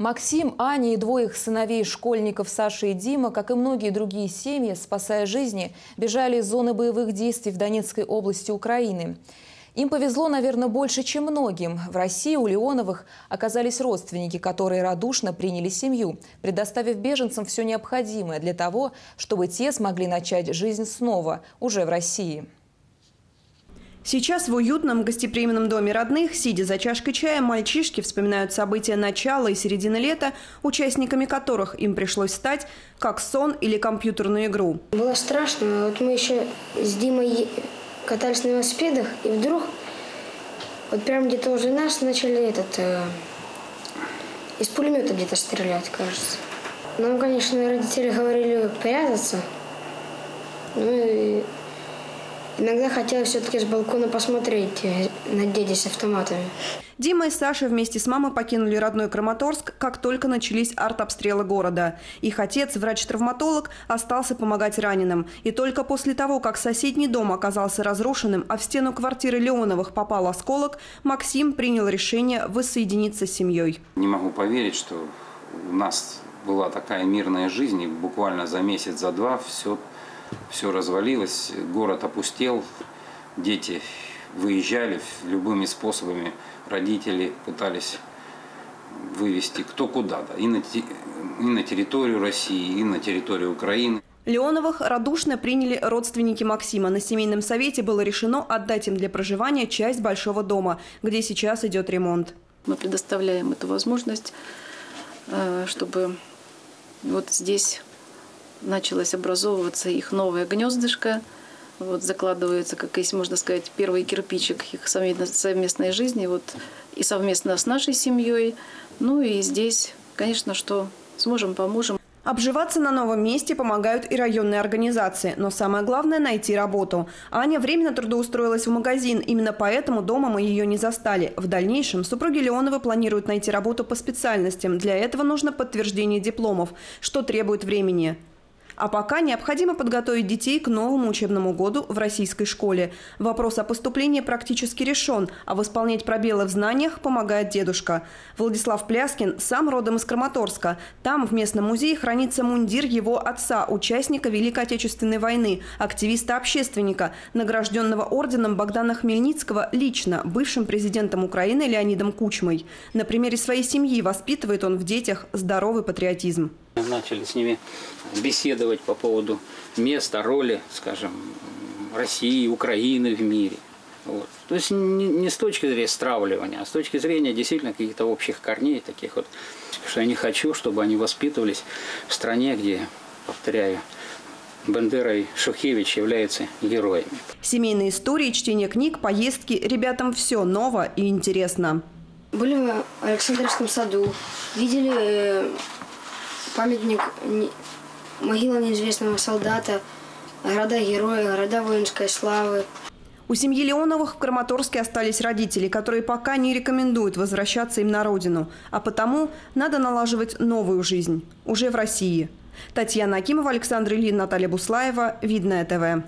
Максим, Аня и двоих сыновей школьников Саши и Дима, как и многие другие семьи, спасая жизни, бежали из зоны боевых действий в Донецкой области Украины. Им повезло, наверное, больше, чем многим. В России у Леоновых оказались родственники, которые радушно приняли семью, предоставив беженцам все необходимое для того, чтобы те смогли начать жизнь снова, уже в России. Сейчас в уютном гостеприимном доме родных, сидя за чашкой чая, мальчишки вспоминают события начала и середины лета, участниками которых им пришлось стать как сон или компьютерную игру. Было страшно. Вот мы еще с Димой катались на велосипедах, и вдруг вот прям где-то уже нас начали этот э, из пулемета где-то стрелять, кажется. Нам, конечно, родители говорили прятаться. Ну и Иногда хотела все-таки с балкона посмотреть э, на дядей с автоматами. Дима и Саша вместе с мамой покинули родной Краматорск, как только начались артобстрелы города. Их отец, врач-травматолог, остался помогать раненым. И только после того, как соседний дом оказался разрушенным, а в стену квартиры Леоновых попал осколок, Максим принял решение воссоединиться с семьей. Не могу поверить, что у нас была такая мирная жизнь, и буквально за месяц, за два все все развалилось, город опустел, дети выезжали любыми способами, родители пытались вывести кто куда, да, и на, и на территорию России, и на территорию Украины. Леоновых радушно приняли родственники Максима. На семейном совете было решено отдать им для проживания часть большого дома, где сейчас идет ремонт. Мы предоставляем эту возможность, э, чтобы вот здесь началось образовываться их новое гнездышко. Вот закладывается, как если можно сказать, первый кирпичик их совместной жизни, вот и совместно с нашей семьей. Ну и здесь, конечно, что сможем, поможем. Обживаться на новом месте помогают и районные организации. Но самое главное – найти работу. Аня временно трудоустроилась в магазин. Именно поэтому дома мы ее не застали. В дальнейшем супруги Леоновы планируют найти работу по специальностям. Для этого нужно подтверждение дипломов, что требует времени. А пока необходимо подготовить детей к новому учебному году в российской школе. Вопрос о поступлении практически решен, а восполнять пробелы в знаниях помогает дедушка. Владислав Пляскин сам родом из Краматорска. Там в местном музее хранится мундир его отца, участника Великой Отечественной войны, активиста-общественника, награжденного орденом Богдана Хмельницкого лично, бывшим президентом Украины Леонидом Кучмой. На примере своей семьи воспитывает он в детях здоровый патриотизм. Начали с ними беседовать по поводу места, роли, скажем, России, Украины в мире. Вот. То есть не, не с точки зрения стравливания, а с точки зрения действительно каких-то общих корней, таких вот, что я не хочу, чтобы они воспитывались в стране, где, повторяю, Бандера и Шухевич являются героями. Семейные истории, чтение книг, поездки. Ребятам все ново и интересно. Были в Александровском саду, видели э, памятник могила неизвестного солдата, города-героя, города воинской славы. У семьи Леоновых в Краматорске остались родители, которые пока не рекомендуют возвращаться им на родину, а потому надо налаживать новую жизнь, уже в России. Татьяна Акимова, Александр Ильин, Наталья Буслаева, Видное ТВ.